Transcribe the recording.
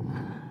Uh,